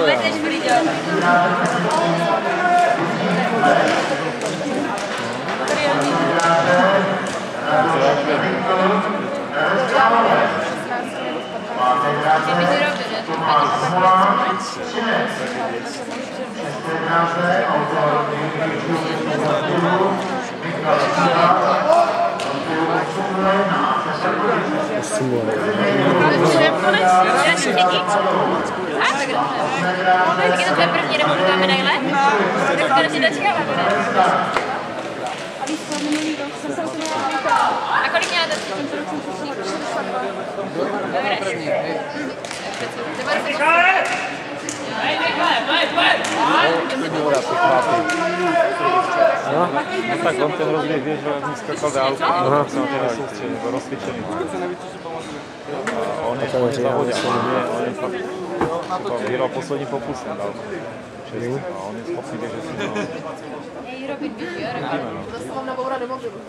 będziesz przyjdział. Słuchaj. Ja się nie idź. Tak? Je to tvoje první republiková medaile? Tak to si dočkáváme, ne? A kolik měla teď? Dobré. To bude první. No, no tak on ten rozdíl vie, že on skakal dálku, Aha. sa na to nesoustředil, byl rozcvičený. On je, on je závodil, on je, on je fakt, to vyhral poslední pokus dálku. Šest. A on je schopný, takže si no, Hej, robit bych, jo, robit. Dostávám na boura do mobilu.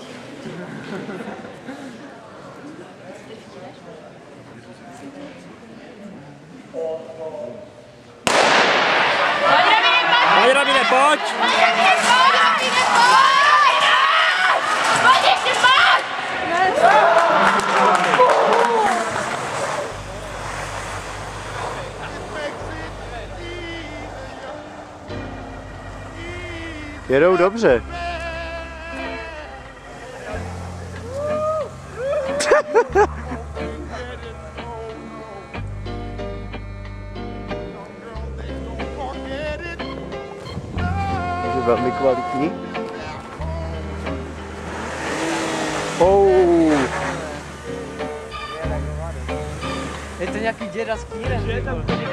Pojď, Rabine, pojď! Pojď Jedou dobře. Takže velmi kvalitní. Oh. Je to nějaký děda s kýrem.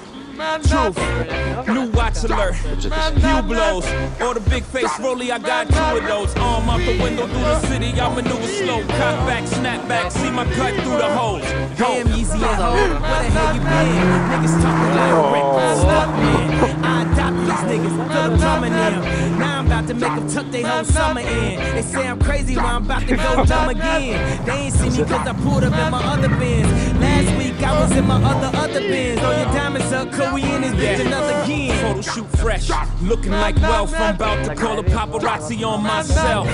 Truth, new watch alert, New blows, All the big face rolly, I got two of those. Arm out the window through the city, I maneuver slow. Cut back, snap back, see my cut through the holes. Damn, easy asshole, What the hell you been? Niggas talking like oh. Rick. To make them tuck their whole summer in. They say I'm crazy, well I'm about to go dumb again. They ain't see me cause I pulled up in my other bins. Last week I was in my other other bins. Throw your diamonds up, cause we in this bitch another again. Photo shoot fresh, looking like wealth. I'm about to call a paparazzi on myself.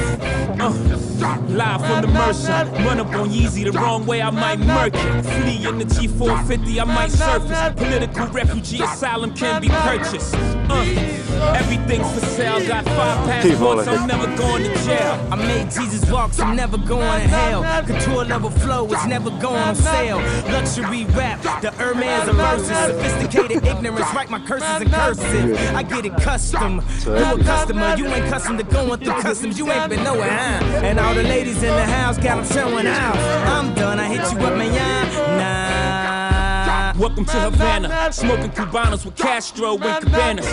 Uh, live from the Mercer. Run up on Yeezy the wrong way, I might murk it. Flee in the G450, I might surface. Political refugee asylum can be purchased. Uh, everything's for sale. Got five passports, I'm never going to jail. I made Jesus walk, so I'm never going to hell. Couture level flow is never going on sale. Luxury rap, the Hermes verses. Sophisticated ignorance, write my curses in cursive. I get it custom. You a customer, you ain't custom to going through customs. You ain't been nowhere, huh? And all the ladies in the house got them showing out. I'm done, I hit you up, man. Nah. Welcome to Havana, smoking Cubanos with Castro and Cabanas.